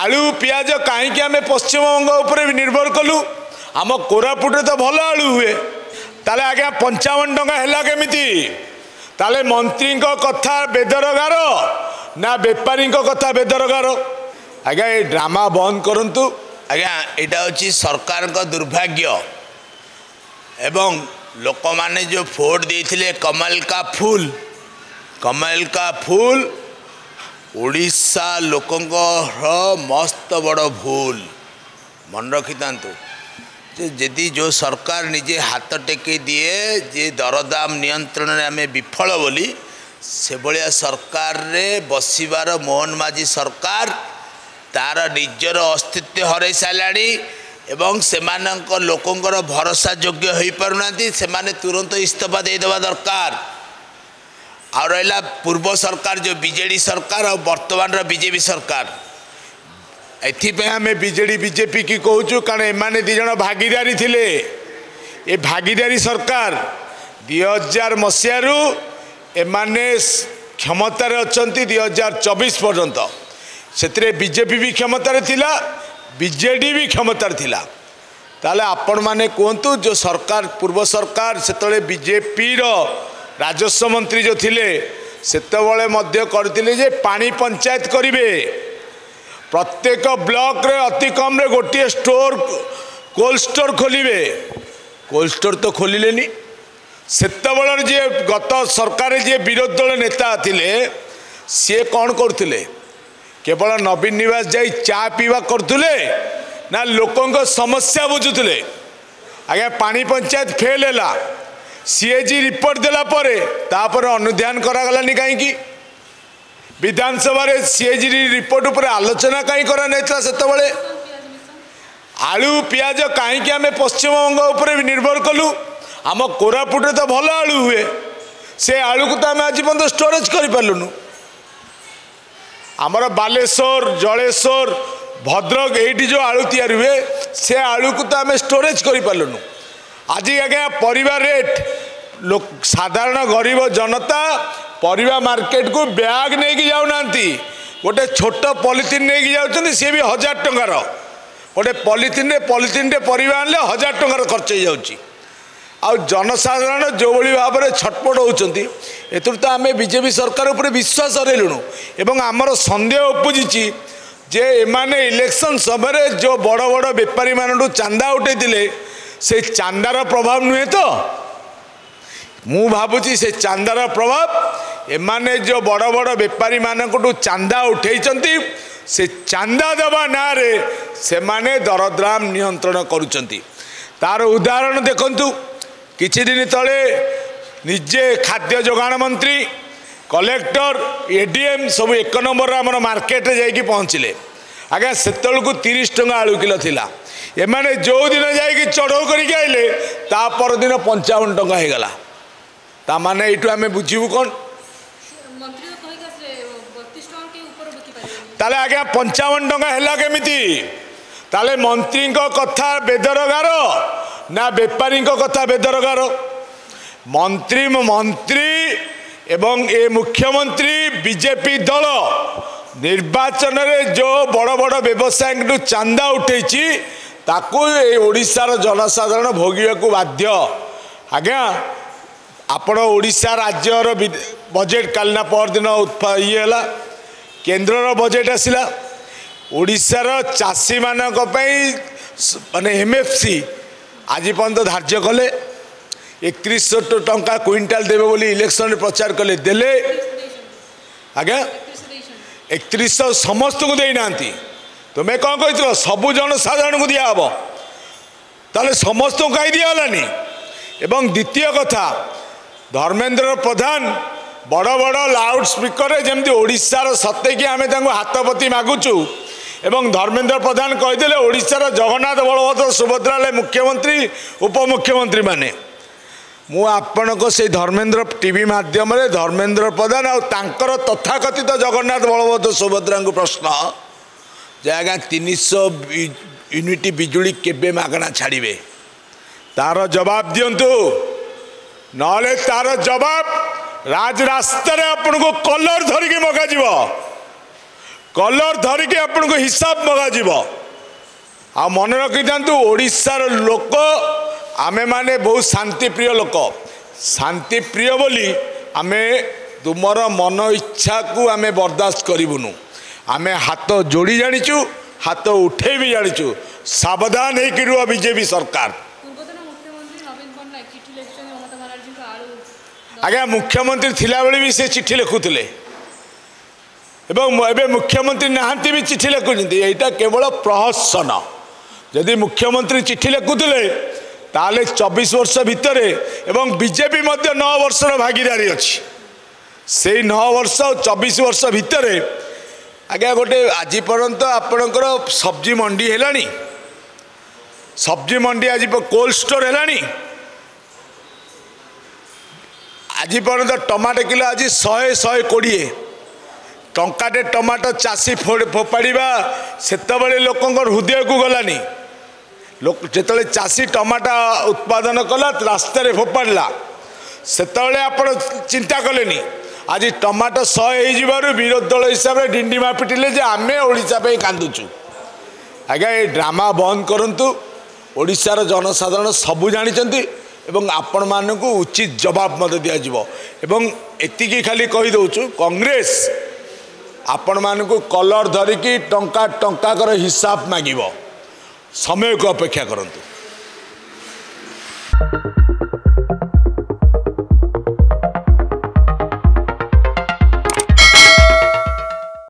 ଆଳୁ ପିଆଜ କାହିଁକି ଆମେ ପଶ୍ଚିମବଙ୍ଗ ଉପରେ ବି ନିର୍ଭର କଲୁ ଆମ କୋରାପୁଟରେ ତ ଭଲ ଆଳୁ ହୁଏ ତାହେଲେ ଆଜ୍ଞା ପଞ୍ଚାବନ ଟଙ୍କା ହେଲା କେମିତି ତାହେଲେ ମନ୍ତ୍ରୀଙ୍କ କଥା ବେଦରଗାର ନା ବେପାରୀଙ୍କ କଥା ବେଦରଗାର ଆଜ୍ଞା ଏ ଡ୍ରାମା ବନ୍ଦ କରନ୍ତୁ ଆଜ୍ଞା ଏଇଟା ହେଉଛି ସରକାରଙ୍କ ଦୁର୍ଭାଗ୍ୟ ଏବଂ ଲୋକମାନେ ଯେଉଁ ଭୋଟ୍ ଦେଇଥିଲେ କମଲ୍ କା ଫୁଲ୍ କମଲ୍ କା ଫୁଲ୍ ଓଡ଼ିଶା ଲୋକଙ୍କର ମସ୍ତ ବଡ଼ ଭୁଲ ମନେ ରଖିଥାନ୍ତୁ ଯେ ଯଦି ଯେଉଁ ସରକାର ନିଜେ ହାତ ଟେକି ଦିଏ ଯେ ଦରଦାମ ନିୟନ୍ତ୍ରଣରେ ଆମେ ବିଫଳ ବୋଲି ସେଭଳିଆ ସରକାରରେ ବସିବାର ମୋହନ ମାଝି ସରକାର ତାର ନିଜର ଅସ୍ତିତ୍ୱ ହରାଇ ସାରିଲାଣି ଏବଂ ସେମାନଙ୍କ ଲୋକଙ୍କର ଭରସା ଯୋଗ୍ୟ ହୋଇପାରୁନାହାନ୍ତି ସେମାନେ ତୁରନ୍ତ ଇସ୍ତଫା ଦେଇଦେବା ଦରକାର ଆଉ ରହିଲା ପୂର୍ବ ସରକାର ଯେଉଁ ବିଜେଡ଼ି ସରକାର ଆଉ ବର୍ତ୍ତମାନର ବିଜେପି ସରକାର ଏଥିପାଇଁ ଆମେ ବିଜେଡ଼ି ବିଜେପି କି କହୁଛୁ କାରଣ ଏମାନେ ଦୁଇ ଜଣ ଭାଗିଦାରୀ ଥିଲେ ଏ ଭାଗିଦାରୀ ସରକାର ଦୁଇ ହଜାର ମସିହାରୁ ଏମାନେ କ୍ଷମତାରେ ଅଛନ୍ତି ଦୁଇ ହଜାର ଚବିଶ ପର୍ଯ୍ୟନ୍ତ ସେଥିରେ ବିଜେପି ବି କ୍ଷମତାରେ ଥିଲା ବିଜେଡ଼ି ବି କ୍ଷମତାରେ ଥିଲା ତାହେଲେ ଆପଣମାନେ କୁହନ୍ତୁ ଯେଉଁ ସରକାର ପୂର୍ବ ସରକାର ସେତେବେଳେ ବିଜେପିର রাজস্ব মন্ত্রী যে লে সেতবে মধ্য করলে যে পা পঞ্চায়েত করবে প্রত্যেক ব্লকরে অতি কমরে গোটিয়ে স্টোর কোল্ড স্টোর খোলবে কোল্ড স্টোর তো খোলিলেনি সেতবেলার যে গত সরকারে যে বিরোধী দল নেতা লে সে কণ করলে কেবল নবীন নিবাস যাই চা পিবা করলে না লোক সমস্যা বুঝুলে আজ্ঞা পানি পঞ্চায়েত ফেল হল সিএজি রিপোর্ট দেলা পরে তাপরে অনুধ্যান করা গলানি কাইকি বিধানসভার সিএজি রিপোর্ট উপরে আলোচনা কাই করা নাইতলা সেতবেলে আলু পিঁয়াজ কাইকি আমি পশ্চিমবঙ্গ উপরে নির্ভর কলু আমার কোরাপুটে তো ভালো আলু হুয়ে সে আলুকু তো আমি আজ পর্যন্ত স্টোরেজ করে পারলুনু আমার বালেশ্বর জলেশ্বর ভদ্রক এইটি যে আলু তৈরি হুয়ে সে আলুকু তো আমি স্টোরেজ করে পারলুনু আজি আজ্ঞা পরিবার রেট ସାଧାରଣ ଗରିବ ଜନତା ପରିବା ମାର୍କେଟକୁ ବ୍ୟାଗ୍ ନେଇକି ଯାଉନାହାନ୍ତି ଗୋଟେ ଛୋଟ ପଲିଥିନ୍ ନେଇକି ଯାଉଛନ୍ତି ସିଏ ବି ହଜାର ଟଙ୍କାର ଗୋଟେ ପଲିଥିନ୍ରେ ପଲିଥିନ୍ରେ ପରିବା ଆଣିଲେ ହଜାର ଟଙ୍କାର ଖର୍ଚ୍ଚ ହେଇଯାଉଛି ଆଉ ଜନସାଧାରଣ ଯେଉଁଭଳି ଭାବରେ ଛଟପଟ ହେଉଛନ୍ତି ଏଥିରୁ ତ ଆମେ ବିଜେପି ସରକାର ଉପରେ ବିଶ୍ୱାସ ହରେଇଲୁଣୁ ଏବଂ ଆମର ସନ୍ଦେହ ଉପୁଜିଛି ଯେ ଏମାନେ ଇଲେକ୍ସନ୍ ସମୟରେ ଯେଉଁ ବଡ଼ ବଡ଼ ବେପାରୀମାନଙ୍କଠୁ ଚାନ୍ଦା ଉଠାଇଥିଲେ ସେ ଚାନ୍ଦାର ପ୍ରଭାବ ନୁହେଁ ତ ମୁଁ ଭାବୁଛି ସେ ଚାନ୍ଦାର ପ୍ରଭାବ ଏମାନେ ଯେଉଁ ବଡ଼ ବଡ଼ ବେପାରୀମାନଙ୍କଠୁ ଚାନ୍ଦା ଉଠେଇଛନ୍ତି ସେ ଚାନ୍ଦା ଦେବା ନାଁରେ ସେମାନେ ଦରଦାମ ନିୟନ୍ତ୍ରଣ କରୁଛନ୍ତି ତାର ଉଦାହରଣ ଦେଖନ୍ତୁ କିଛି ଦିନ ତଳେ ନିଜେ ଖାଦ୍ୟ ଯୋଗାଣ ମନ୍ତ୍ରୀ କଲେକ୍ଟର ଏ ଡି ଏମ୍ ସବୁ ଏକ ନମ୍ବରରେ ଆମର ମାର୍କେଟରେ ଯାଇକି ପହଞ୍ଚିଲେ ଆଜ୍ଞା ସେତେବେଳକୁ ତିରିଶ ଟଙ୍କା ଆଳୁ କିଲୋ ଥିଲା ଏମାନେ ଯେଉଁ ଦିନ ଯାଇକି ଚଢ଼ଉ କରିକି ଆଇଲେ ତା ପରଦିନ ପଞ୍ଚାବନ ଟଙ୍କା ହେଇଗଲା ତା ମାନେ ଏଇଠୁ ଆମେ ବୁଝିବୁ କ'ଣ ତାହେଲେ ଆଜ୍ଞା ପଞ୍ଚାବନ ଟଙ୍କା ହେଲା କେମିତି ତାହେଲେ ମନ୍ତ୍ରୀଙ୍କ କଥା ବେଦରଗାର ନା ବେପାରୀଙ୍କ କଥା ବେଦରଗାର ମନ୍ତ୍ରୀ ମନ୍ତ୍ରୀ ଏବଂ ଏ ମୁଖ୍ୟମନ୍ତ୍ରୀ ବିଜେପି ଦଳ ନିର୍ବାଚନରେ ଯେଉଁ ବଡ଼ ବଡ଼ ବ୍ୟବସାୟୀଙ୍କଠୁ ଚାନ୍ଦା ଉଠେଇଛି ତାକୁ ଏଇ ଓଡ଼ିଶାର ଜନସାଧାରଣ ଭୋଗିବାକୁ ବାଧ୍ୟ ଆଜ୍ଞା ଆପଣ ଓଡ଼ିଶା ରାଜ୍ୟର ବଜେଟ୍ କାଲି ନା ପରଦିନ ଇଏ ହେଲା କେନ୍ଦ୍ରର ବଜେଟ୍ ଆସିଲା ଓଡ଼ିଶାର ଚାଷୀମାନଙ୍କ ପାଇଁ ମାନେ ଏମ୍ ଏଫ୍ ସି ଆଜି ପର୍ଯ୍ୟନ୍ତ ଧାର୍ଯ୍ୟ କଲେ ଏକତିରିଶଶହ ଟଙ୍କା କୁଇଣ୍ଟାଲ ଦେବେ ବୋଲି ଇଲେକ୍ସନରେ ପ୍ରଚାର କଲେ ଦେଲେ ଆଜ୍ଞା ଏକତିରିଶଶହ ସମସ୍ତଙ୍କୁ ଦେଇନାହାନ୍ତି ତୁମେ କ'ଣ କହିଥିଲ ସବୁ ଜନସାଧାରଣଙ୍କୁ ଦିଆହେବ ତାହେଲେ ସମସ୍ତଙ୍କୁ କାହିଁ ଦିଆହେଲାନି ଏବଂ ଦ୍ୱିତୀୟ କଥା ধর্মেন্দ্র প্রধান বড় বড় লাউড স্পিকরে যেমন ওড়িশার সতেকি আমি তাঁর হাতপতি মাগুছু এবং ধর্মেন্দ্র প্রধান কইলে ওড়িশার জগন্নাথ বলভদ্র সুভদ্রা মুখ্যমন্ত্রী উপমুখ্যমন্ত্রী মানে মু আপনার সেই ধর্মেন্দ্র টিভি মাধ্যমে ধর্মেন্দ্র প্রধান আঙ্কর তথাকথিত জগন্নাথ বলভদ্র সুভদ্রা প্রশ্ন যে আজ্ঞা তিনশো ইউনিট বিজুড়ি কেবে মাগণা ছাড়বে তার জবাব দিও ନହେଲେ ତାର ଜବାବ ରାଜ ରାସ୍ତାରେ ଆପଣଙ୍କୁ କଲର ଧରିକି ମଗାଯିବ କଲର ଧରିକି ଆପଣଙ୍କୁ ହିସାବ ମଗାଯିବ ଆଉ ମନେ ରଖିଥାନ୍ତୁ ଓଡ଼ିଶାର ଲୋକ ଆମେମାନେ ବହୁତ ଶାନ୍ତିପ୍ରିୟ ଲୋକ ଶାନ୍ତିପ୍ରିୟ ବୋଲି ଆମେ ତୁମର ମନ ଇଚ୍ଛାକୁ ଆମେ ବରଦାସ୍ତ କରିବୁନୁ ଆମେ ହାତ ଯୋଡ଼ି ଜାଣିଛୁ ହାତ ଉଠେଇ ବି ଜାଣିଛୁ ସାବଧାନ ହେଇକି ରୁହ ବିଜେପି ସରକାର ଆଜ୍ଞା ମୁଖ୍ୟମନ୍ତ୍ରୀ ଥିଲାବେଳେ ବି ସେ ଚିଠି ଲେଖୁଥିଲେ ଏବଂ ଏବେ ମୁଖ୍ୟମନ୍ତ୍ରୀ ନାହାନ୍ତି ବି ଚିଠି ଲେଖୁଛନ୍ତି ଏଇଟା କେବଳ ପ୍ରହସନ ଯଦି ମୁଖ୍ୟମନ୍ତ୍ରୀ ଚିଠି ଲେଖୁଥିଲେ ତାହେଲେ ଚବିଶ ବର୍ଷ ଭିତରେ ଏବଂ ବିଜେପି ମଧ୍ୟ ନଅ ବର୍ଷର ଭାଗିଦାରୀ ଅଛି ସେଇ ନଅ ବର୍ଷ ଚବିଶ ବର୍ଷ ଭିତରେ ଆଜ୍ଞା ଗୋଟେ ଆଜି ପର୍ଯ୍ୟନ୍ତ ଆପଣଙ୍କର ସବ୍ଜି ମଣ୍ଡି ହେଲାଣି ସବ୍ଜି ମଣ୍ଡି ଆଜି କୋଲ୍ଡ ଷ୍ଟୋର୍ ହେଲାଣି আজি পର୍ଯ୍যন্ত টମାଟୋ କିଲୋ ଆଜି ଶହେ ଶହେ କୋଡ଼ିଏ ଟଙ୍କାଟେ ଟମାଟୋ ଚାଷୀ ଫୋପାଡ଼ିବା ସେତେବେଳେ ଲୋକଙ୍କ ହୃଦୟକୁ ଗଲାନି ଲୋକ ଯେତେବେଳେ ଚାଷୀ ଟମାଟୋ ଉତ୍ପାଦନ କଲା ରାସ୍ତାରେ ଫୋପାଡ଼ିଲା ସେତେବେଳେ ଆପଣ ଚିନ୍ତା କଲେନି ଆଜି ଟମାଟୋ ଶହେ ହେଇଯିବାରୁ ବିରୋଧୀ ଦଳ ହିସାବରେ ଡିଣ୍ଡିମା ପିଟିଲେ ଯେ ଆମେ ଓଡ଼ିଶା ପାଇଁ କାନ୍ଦୁଛୁ ଆଜ୍ଞା ଏ ଡ୍ରାମା ବନ୍ଦ କରନ୍ତୁ ଓଡ଼ିଶାର ଜନସାଧାରଣ ସବୁ ଜାଣିଛନ୍ତି এবং ଆପଣମାନଙ୍କୁ ଉଚିତ ଜବାବ ମଧ୍ୟ ଦିଆଯିବ ଏବଂ ଏତିକି ଖାଲି କହିଦେଉଛୁ କଂଗ୍ରେସ ଆପଣମାନଙ୍କୁ କଲର୍ ଧରିକି ଟଙ୍କା ଟଙ୍କାକର ହିସାବ ମାଗିବ ସମୟକୁ ଅପେକ୍ଷା କରନ୍ତୁ